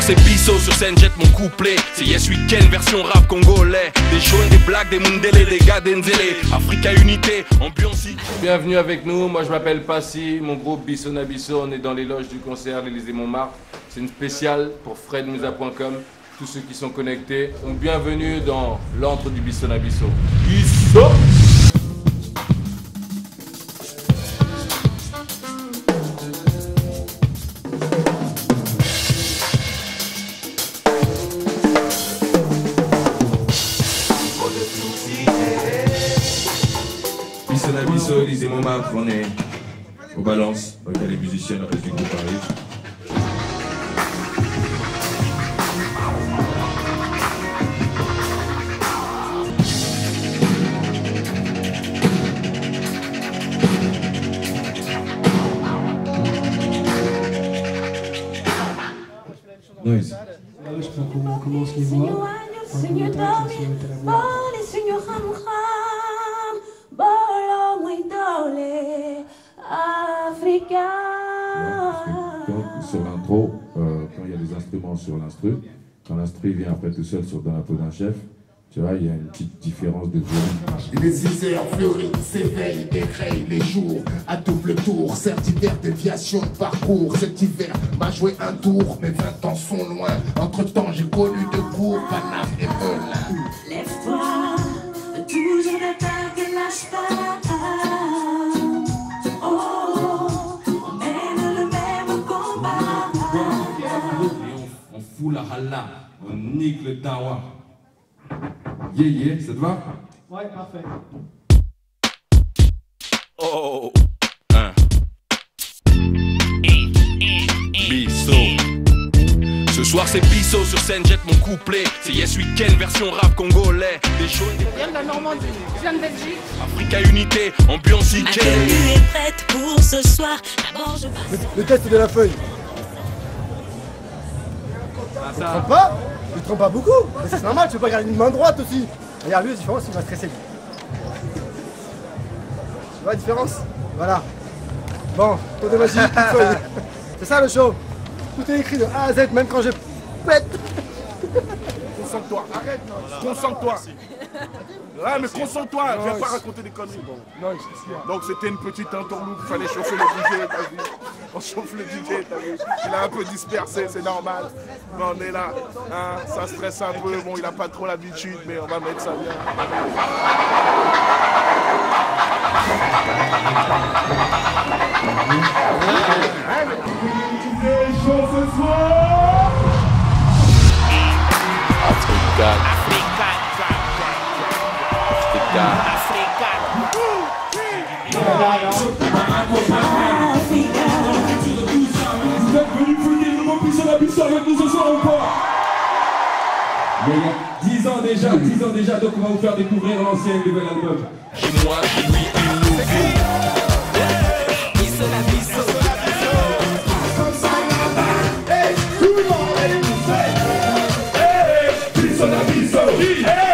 c'est Bisso sur scène jette mon couplet C'est Yes Weekend version rap congolais Des jaunes, des blacks, des Mundele, des gars d'Enzele Africa Unité, ambiance Bienvenue avec nous, moi je m'appelle Passy, mon groupe Bisso Nabisso, on est dans les loges du concert l'Élysée Montmartre. C'est une spéciale pour fredmusa.com. Tous ceux qui sont connectés, donc bienvenue dans l'antre du Bisso Nabisso. Bisso Bisso Nabisso, Élysée Montmartre, on est au balance avec les musiciens, le reste du groupe arrive. Noise. Là, je sais pas comment on commence les voix. Muito le, Africa. Donc, sur l'intro, euh, quand il y a des instruments sur l'instru, quand l'instru vient après tout seul sur, dans la peau d'un chef, tu vois, il y a une petite différence de volume. Les Isères fleurissent, s'éveillent, décrayent les jours à double tour. Certes, hiver, déviation de parcours. Cet hiver m'a joué un tour, mes 20 ans sont loin. Entre temps, j'ai connu de cours, Paname et Et on, on nique le dawa. Yeah, yeah, ça te va? Ouais, parfait. Oh, hein. Bisso. Ce soir c'est Bisso sur scène jette mon couplet C'est Yes Weekend version rap congolais Des jaunes, des Je viens de la Normandie, je viens de Belgique. Africa Unité, ambiance Ma IK tenue est prête pour ce soir. D'abord, je passe. Le test de la feuille. Tu te trompes pas Tu te trompes pas beaucoup Mais c'est normal, tu peux pas garder une main droite aussi. Regarde lui, la différence, il va stresser. Tu vois la différence? Voilà. Bon, tour de magie. C'est ça le show. Tout est écrit de A à Z, même quand je pète. Concentre-toi, arrête, concentre-toi. Ouais, mais concentre-toi, viens pas raconter des conneries. Non, je Donc c'était une petite entourloupe, il fallait chauffer le vu On chauffe le DJ, Il a un peu dispersé, c'est normal. Mais on est là, hein, ça stresse un peu, bon il a pas trop l'habitude, mais on va mettre ça bien. Nabisso avec nous ce soir ou pas Mais il y a 10 ans déjà, 10 ans déjà, donc on va vous faire découvrir l'ancien et le nouvel album. Moi, lui, hey,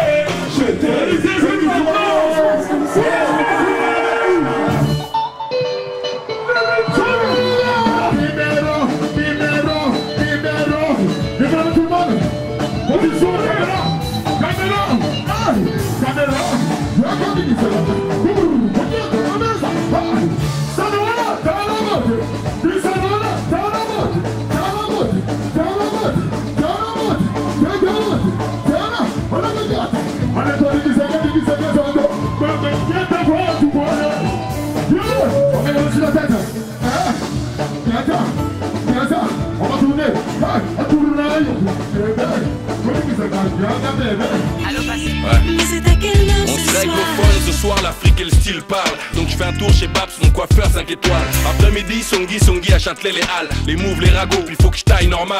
quelle heure On se règle soir au phone, ce soir l'Afrique et le style parle. Donc je fais un tour chez Babs, mon coiffeur 5 étoiles. Après-midi, Songi, Songi à Châtelet les Halles. Les moves, les ragots, puis faut que je taille normal.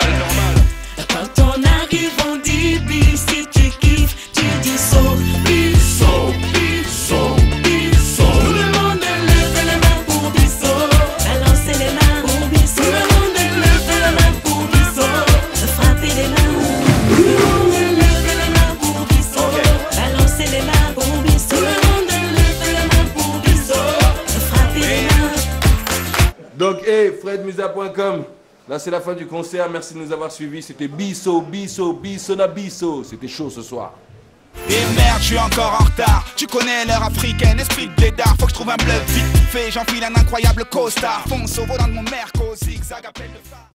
Quand on arrive, on dit. Si tu fredmusa.com, Là, c'est la fin du concert. Merci de nous avoir suivis. C'était Bisso, Bisso, Bissona Bisso. C'était chaud ce soir. Et merde, je suis encore en retard. Tu connais l'heure africaine, esprit de blédard. Faut que je trouve un bluff vite fait. J'enfile un incroyable costard. Fonce au volant de mon merco, zigzag appelle le phare.